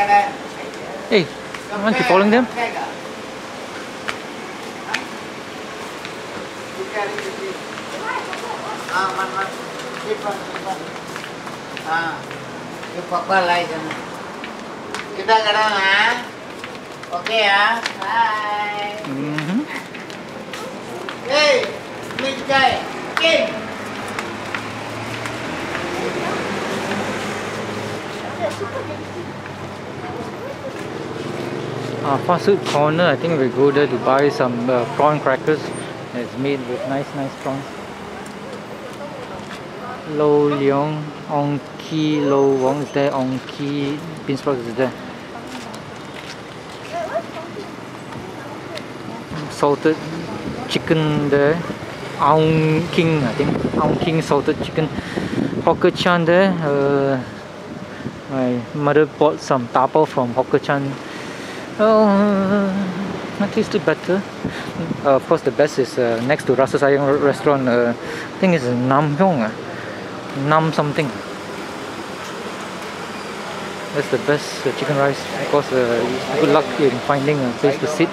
Hey, come on, keep following them? Kita kadang. Oke ya. Bye. Mhm. Hey, guy. Uh, fast food corner, I think we go there to buy some uh, prawn crackers. It's made with nice, nice prawns. Lo Leong, Onn Kee Lo Wong is there, Onn Kee bean sprouts is there. Salted chicken there. Aung King, I think. Aung King salted chicken. Hawker Chan there. Uh, my mother bought some tapao from Hawker Chan. Oh, that tasted better. Uh, of course, the best is uh, next to Rasa Sayang restaurant. Uh, I think it's Nam Heong. Uh, Nam something. That's the best uh, chicken rice. Of course, uh, good luck in finding a place to sit.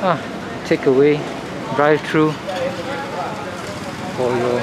Ah, take away, drive through for your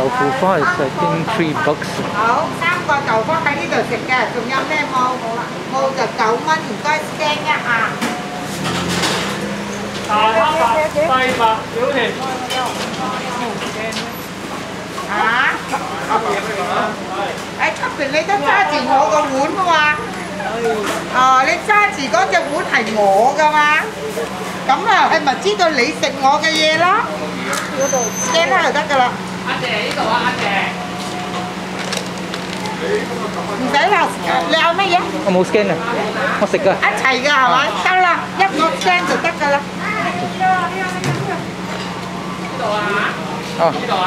啊？ Tofu pho is I think three bucks. 好，三个豆花喺呢度食嘅，仲有咩冇？冇啦，冇就九蚊，唔该 scan 一下。大黑白、细白、表情。吓？喺出边你都揸住我个碗啊嘛？哦，你揸住嗰只碗系我噶嘛？咁啊，系咪知道你食我嘅嘢咯？嗰度 scan 下就得噶啦。 阿姐呢度啊，阿姐。唔使啦，你有乜嘢？我冇 scan 啊，我食噶。一齐㗎系咪？得啦，一个 scan 就得㗎啦。哦，呢度啊。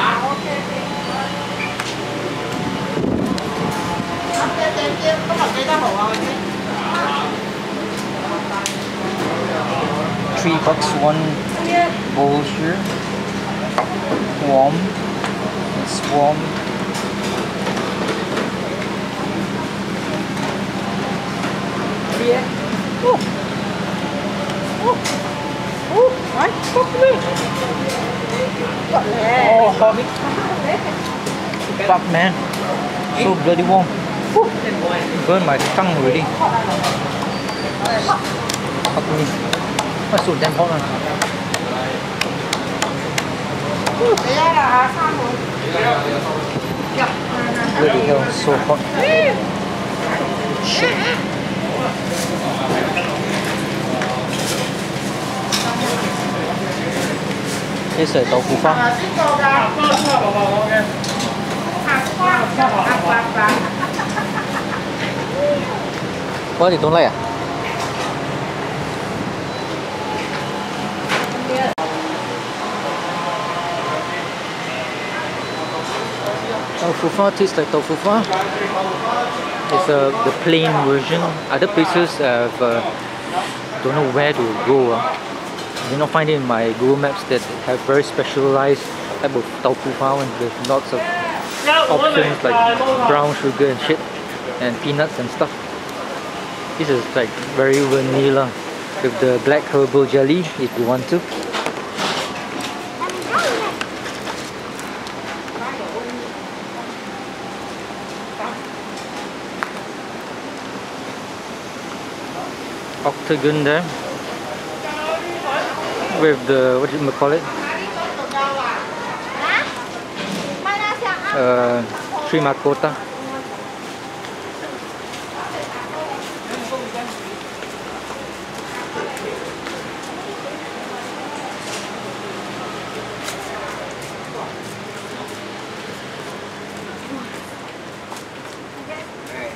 今日几多号啊？我知。 three bucks one bowl here. Warm. It's warm. Yeah. Oh. Oh. Oh. Right. Fuck me. Fuck man. Oh. Fuck man. So bloody warm. Burn my tongue already. Fuck me. That's so damn hot. Man. Người đi theo số phận Cái sợi tàu phú phong Quá thì tốn lẻ à? Tofu tastes like tofu. It's uh, the plain version. Other places have uh, don't know where to go. Uh. I did not find it in my Google Maps that have very specialized type of tofu and with lots of options like brown sugar and shit and peanuts and stuff. This is like very vanilla with the black herbal jelly if you want to. octagon there with the what do you call it? Uh, Trimakota.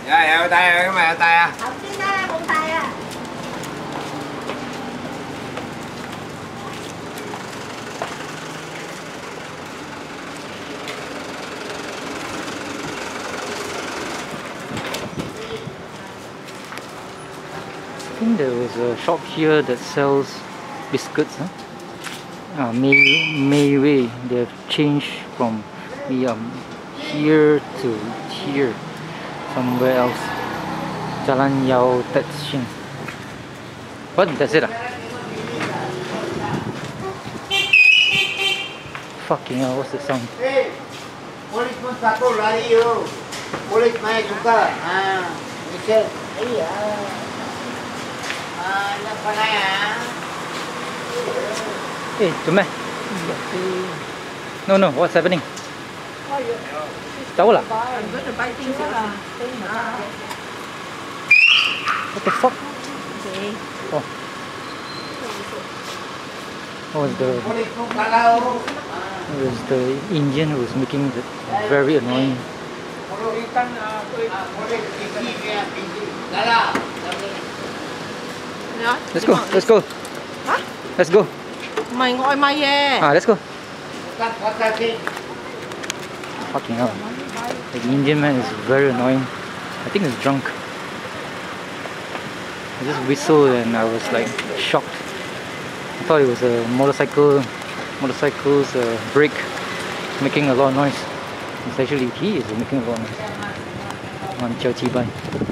Rồi, tay shop here that sells biscuits. Huh? Uh, May Mayway. They have changed from um, here to here, somewhere else. Jalan Yau Tet Shin. What? That's it? Ah? Fucking hell, what's the sound? Eh, policeman satu lari yo. Polis main juga. Ah, Michelle. Panai ah. Hey, Jume. No, no, what's happening? Tahu lah. What the fuck? Oh. Oh, it's the it was the Indian who was making it very annoying. Kalau ikan polis tinggi dia tinggi. Kalau. Let's go, let's go. Hả? Let's go. Mày gọi mày à? Ah, let's go. Bukan pasal. Fucking hell. The Indian man is very annoying. I think he's drunk. He just whistled and I was like shocked. I thought it was a motorcycle, motorcycle's uh, brake making a lot of noise. It's actually he is making a lot of noise. On Chao Chi Bai.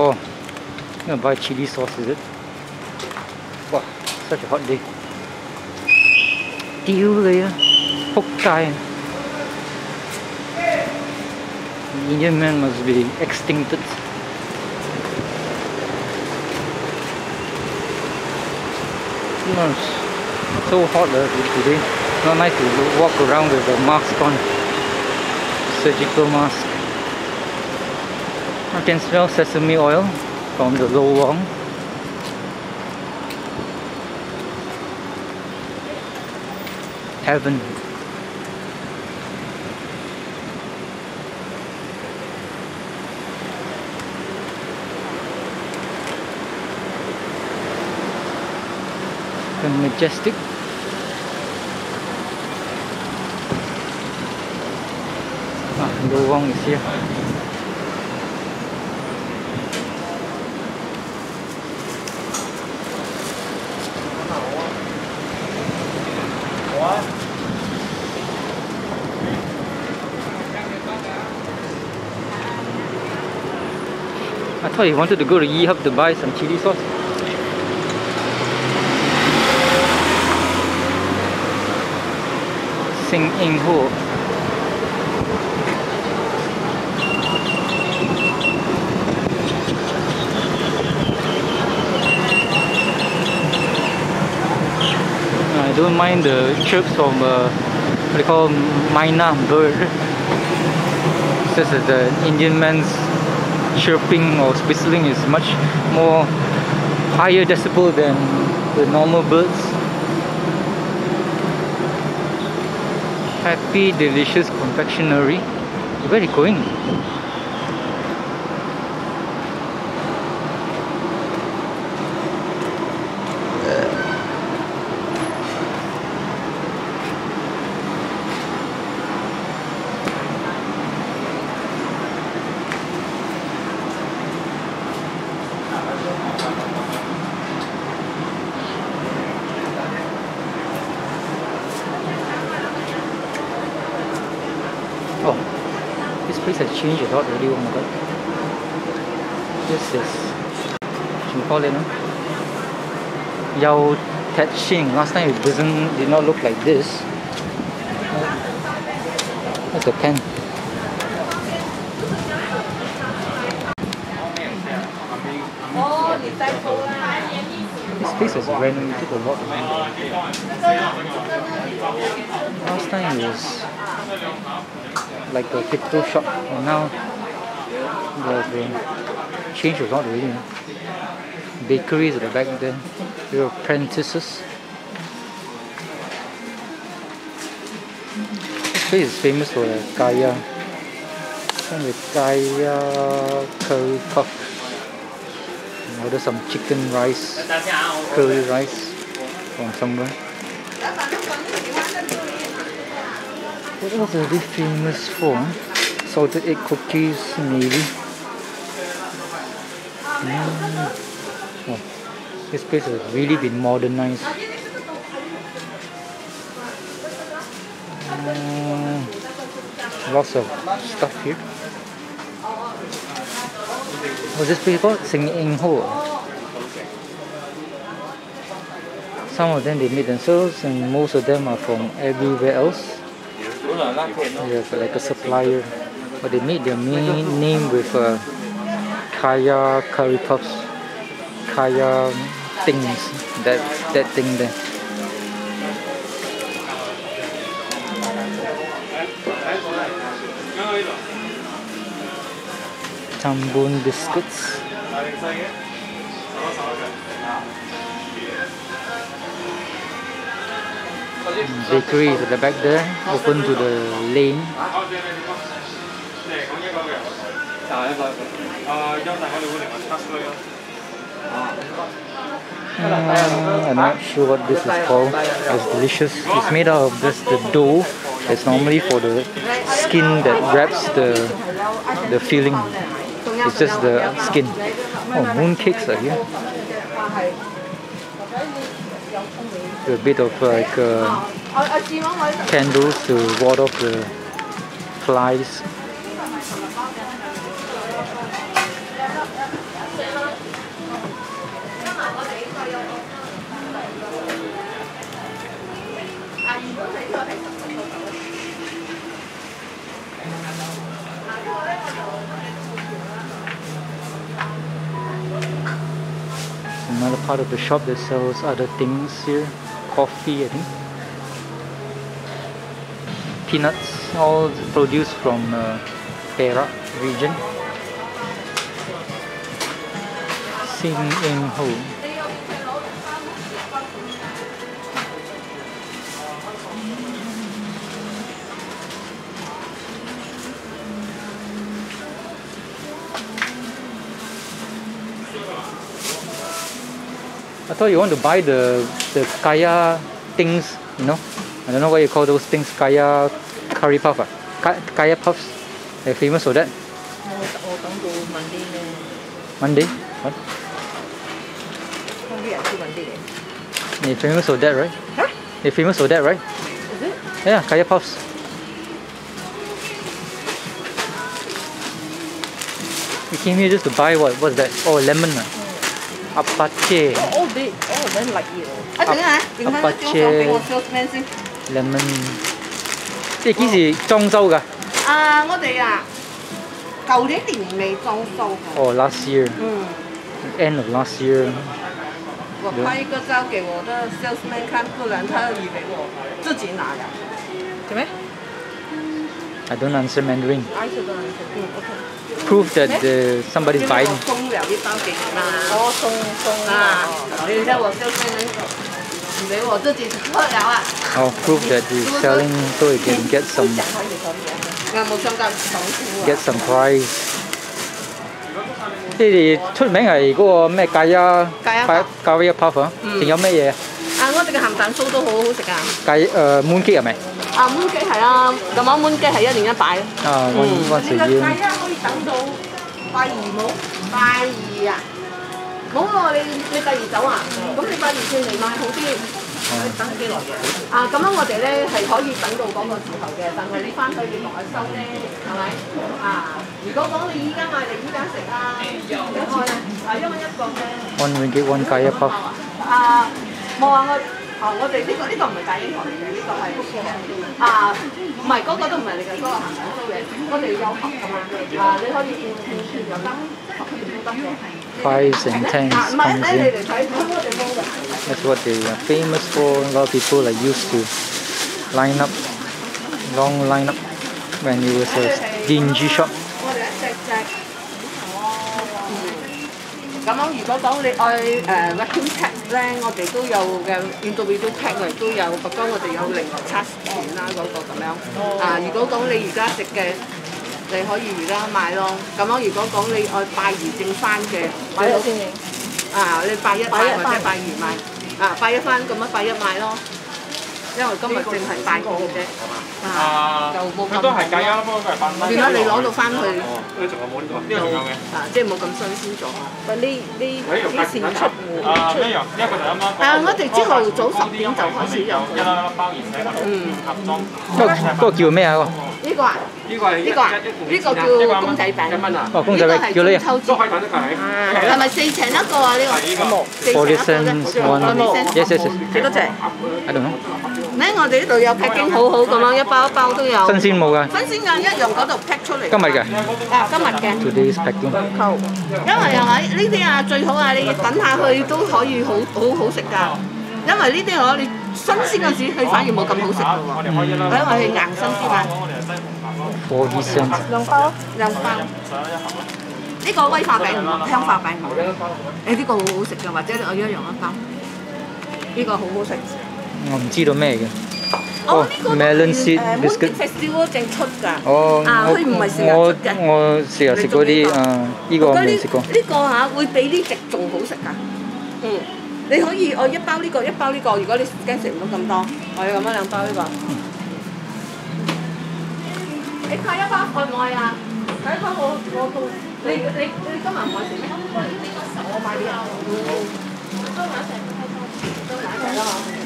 Oh, I'm gonna buy chili sauce, is it? Wow, such a hot day. Deal layer, hook tie. The Indian man must be extincted. Nice. So hot uh, today. Not nice to walk around with a mask on. Surgical mask. I can smell sesame oil from the Lo Wong. Heaven. The majestic. Ah, Lo Wong is here. I he wanted to go to Yi Hub to buy some chili sauce. Sin Eng Hoe. I don't mind the chirps from uh, what they call myna bird. This is the Indian man's chirping or whistling is much more higher decibel than the normal birds. Happy Delicious Confectionery. Where are you going? Oh, has changed a lot. Oh my. This is, what you call it, no? Yau Tet Shin. Last time it doesn't, did not look like this. That's a pen. This place has renovated a lot. Last time it was like a crypto shop and now they have uh, changed lot already. Bakeries at the back there, are apprentices. This place is famous for the kaya. And the kaya curry puff. Order some chicken rice, curry rice from somewhere. What are they famous for? Salted egg cookies, maybe. Mm. Oh, this place has really been modernized. Mm, lots of stuff here. What's this place called? Sin Eng Hoe. Some of them they made themselves, and most of them are from everywhere else. Have like a supplier, but they made their main name with uh, Kaya curry puffs, Kaya things. That that thing there. Tambun biscuits. bakery is at the back there, open to the lane. Uh, I'm not sure what this is called. It's delicious. It's made out of just the dough. It's normally for the skin that wraps the the filling. It's just the skin. Oh, mooncakes are here a bit of like uh, candles to ward off the flies. Another part of the shop that sells other things here. Coffee, I think. Peanuts, all produced from uh, Perak region. Sin Eng Hoe. I thought you want to buy the the kaya things, you know. I don't know what you call those things. Kaya curry puff, ah? Ka- kaya puffs. They're famous for that. 我等到问啲咧， Monday. What? 香港人知问啲嘢。 They're famous for that, right? Huh? They're famous for that, right? Is it? Yeah, kaya puffs. We came here just to buy what? What's that? Oh, lemon. Ah. Apache. Oh, they oh then like it. 啊，等下，影翻张相俾我 salesman 先。 Lemon. 即系几时装修㗎？啊，我哋啊，旧年年尾装修嘅。 Oh, last year. 嗯， End of last year. 我拍一个照给我的 salesman 看，不然他以为我自己拿的。做咩？ I don't answer Mandarin. I should have嗯，OK。 Proof that uh, somebody's 因为 buying. 我送了一包给你嘛。哦，送送啊！你睇我 salesman 以为我自己喝了啊。 Oh, proof that he's selling so he can get some 我冇相干爽苦啊 get！some price. 你哋出名系嗰个咩芥啊？芥啊芥芥一 puff 啊？嗯仲有咩嘢啊？啊，我哋嘅咸蛋酥都好好食啊！芥诶 moon cake 系咪？啊，焖鸡系啊，咁啱焖鸡系一年一摆。啊，one once a 呢个 year. 鸡啊，可以等到拜二冇？拜二啊！ 冇喎，你你第二走啊？咁你第二先嚟買好啲。你等幾耐嘅？啊，咁樣我哋咧係可以等到嗰個時候嘅，但係你翻去你落去收咧，係咪？啊，如果講你依家買你依家食啊，幾開啊？啊，因為一個嘅。One ringgit, one kaya puff. 啊，冇啊，我啊，我哋呢、個呢、個唔係大英台嚟嘅，呢、個係啊，唔係嗰個都唔係你嘅，我哋有盒㗎嘛，啊，你可以轉轉轉又得，盒都得嘅。Fives and tens 啊，唔系 comes 咧，你 in. 嚟睇睇我哋冇嘅。 That's what they are famous for. A lot of people are used to line up, long line up when it was a dingy shop. 我哋一只只，咁 咁样如果讲你爱诶 vacuum pack 咧，我哋都有嘅 individual pack 我哋都有，不过我哋有零七钱啦嗰个咁样。啊，如果讲你而家食嘅， 你可以而家買咯。咁樣如果講你愛拜二正翻嘅，買到先影。啊，你拜一拜或者拜二買，啊拜一翻咁樣拜一買咯。因為今日淨係拜個嘅啫，啊啊，就冇都係計啊，不過佢係八蚊。變咗你攞到翻去，哦，仲有冇呢個？呢個仲有嘅。啊即係冇咁新鮮咗。喂，呢呢呢幾時出戶？啊，一樣，一個就一蚊。啊我哋朝頭早10點就開始有一粒粒包，而且嗯盒裝。嗰個叫咩啊？嗰個呢個啊，呢個係呢個啊，呢個叫公仔餅。一蚊啊，哦，公仔呢個係餅叫你啊中秋節都可以睇得㗎係。咪四成一個啊？呢個。四成 Forty 一個 cents 啫 one.，forty cents Yes, yes, yes. 幾多隻？I don't know。咧，我哋呢度有 packing 好好咁樣，一包一包都有。新鮮冇㗎新鮮㗎，一樣嗰度 pack 出嚟。今日嘅啊，今日嘅。，today's packing。因為又係呢啲啊，最好啊，你等下去都可以好好好食㗎。因為呢啲我你新鮮嗰時，佢反而冇咁好食㗎喎。我哋可以啦。因為係硬身啲嘛，我。兩包。兩包。呢個威化餅唔係香化餅誒呢個好好食㗎，或者我一樣一包。呢個好好食。我唔知道咩嘅。哦，哦呢個，melon seed 誒 biscuit。festival 正出㗎。哦，啊我佢唔係成日我出嘅我成日食嗰啲啊，呢個我不過呢未食過。呢個嚇會比呢隻仲好食㗎。嗯，你可以我一包呢個，一包呢個。如果你驚食唔到咁多，我要咁樣兩包呢個。你派一包愛唔愛啊？派一包我我到你你你今日唔愛食咩？我買啲啊。都買一齊，都買一齊啦嘛。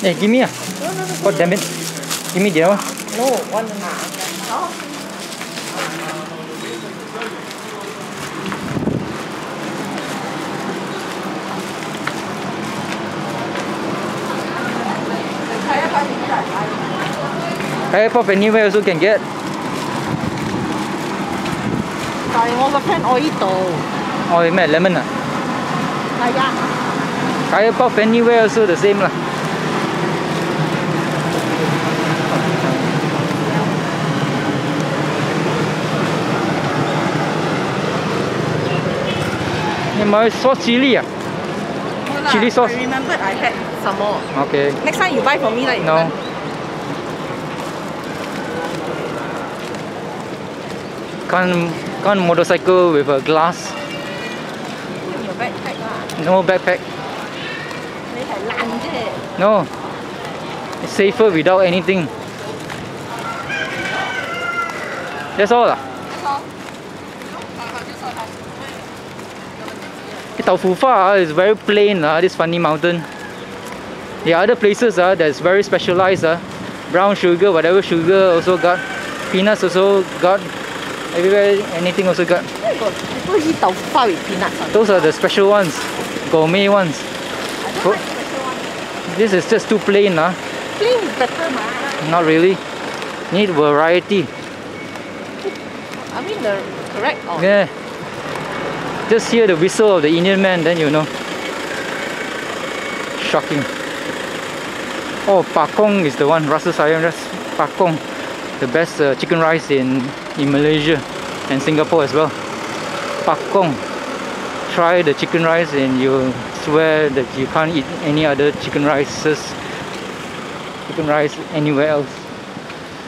Hey, give me ah. God damn it. Give me the other one. No, one and a half. Kaya pop anywhere also can get. 但系我个 friend 我呢度，哦，咩 lemon 啊系啊， ？Kaya pop anywhere also the same lah. 你买 sauce chili 啊 Chili sauce. I remember I had some more. ？Okay. Next time you buy for me lah. you No. can. Can't, can't motorcycle with a glass. Backpack, no backpack. No. It's safer without anything. That's all? Ah? Eh, Taufufa ah, is very plain, ah, this funny mountain. The other places are that's very specialized, brown sugar, whatever sugar also got, peanuts also got, everywhere anything also got. People eat tofu pho with peanuts on? Those are the special ones, gourmet ones. I don't Go- like special one. This is just too plain ah. Plain is better mah. Not really. Need variety. I mean the correct or Yeah. Just hear the whistle of the Indian man, then you know. Shocking. Oh, Pakong is the one. Rasa sayang ras Pakong. The best uh, chicken rice in, in Malaysia and Singapore as well. Pakong. Try the chicken rice and you swear that you can't eat any other chicken rices. Chicken rice anywhere else.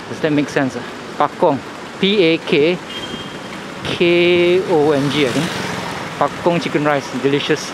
Does that make sense? Pakong. P A K K O N G I think. Pakong chicken rice, delicious.